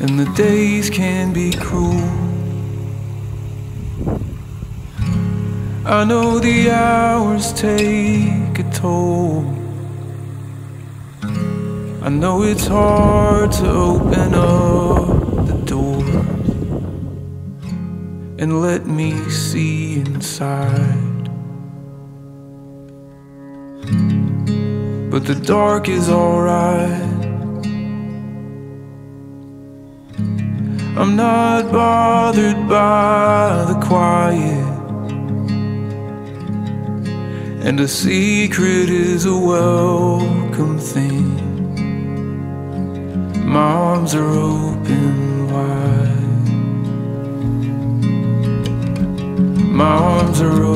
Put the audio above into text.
and the days can be cruel. I know the hours take a toll. I know it's hard to open up the door and let me see inside. But the dark is alright. I'm not bothered by the quiet. And a secret is a welcome thing. My arms are open wide. My arms are open.